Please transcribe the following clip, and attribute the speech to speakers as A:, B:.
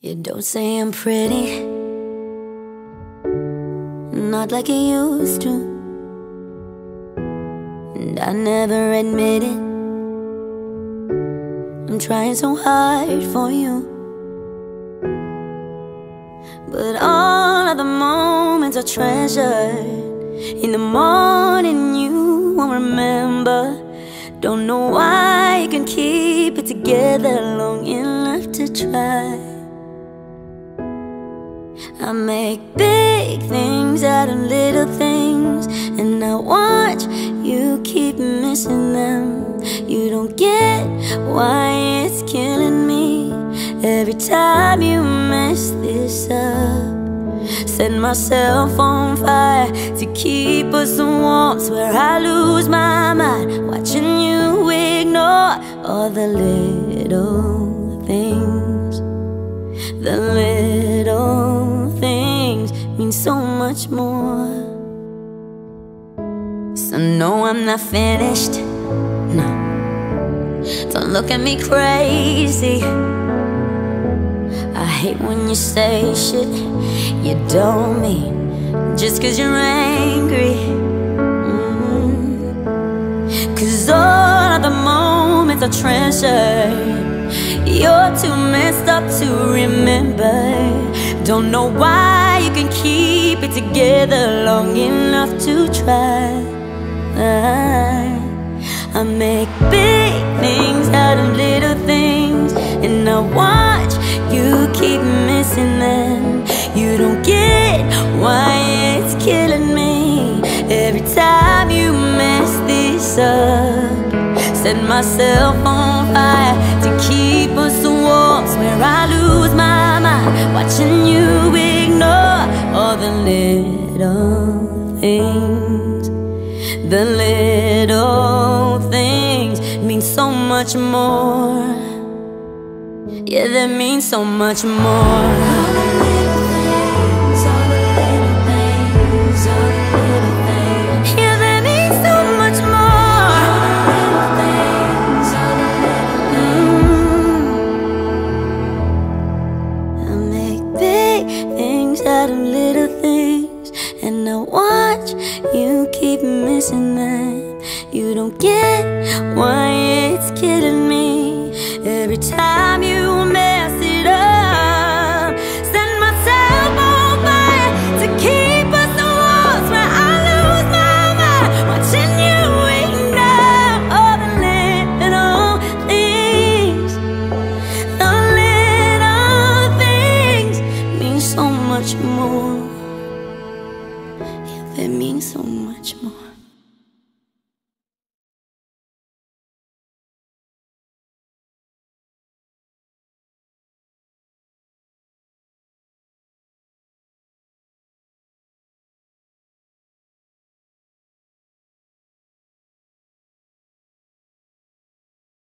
A: You don't say I'm pretty, not like I used to, and I never admit it. I'm trying so hard for you, but all of the moments are treasured. In the morning, you won't remember. Don't know why you can keep it together long enough to try. I make big things out of little things And I watch you keep missing them. You don't get why it's killing me Every time you mess this up. Set myself on fire to keep us warm Where I lose my mind Watching you ignore all the little mean so much more. So no, I'm not finished, no. Don't look at me crazy. I hate when you say shit you don't mean Just cause you're angry. Mm. Cause all of the moments are treasured You're too messed up to remember. Don't know why can keep it together long enough to try. I, I make big things out of little things, and I watch you keep missing them. You don't get why it's killing me every time you mess this up. Set myself on fire to keep us warm. Swear I lose my mind watching you the little things. The little things mean so much more. Yeah, they mean so much more And I watch you keep missing them. You don't get why it's killing me. Every time you so much more. Yeah, they mean so much more.